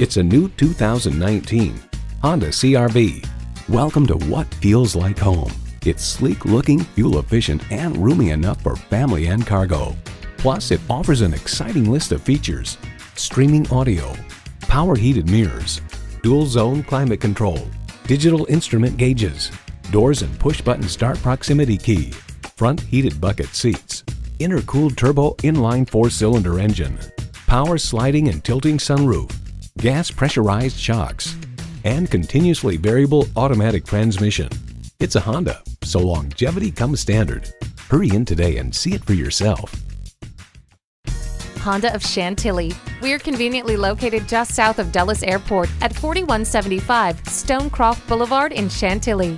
It's a new 2019 Honda CRV. Welcome to what feels like home. It's sleek looking, fuel efficient, and roomy enough for family and cargo. Plus, it offers an exciting list of features. Streaming audio, power heated mirrors, dual zone climate control, digital instrument gauges, doors and push button start proximity key, front heated bucket seats, intercooled turbo inline four cylinder engine, power sliding and tilting sunroof, gas pressurized shocks, and continuously variable automatic transmission. It's a Honda, so longevity comes standard. Hurry in today and see it for yourself. Honda of Chantilly. We are conveniently located just south of Dulles Airport at 4175 Stonecroft Boulevard in Chantilly.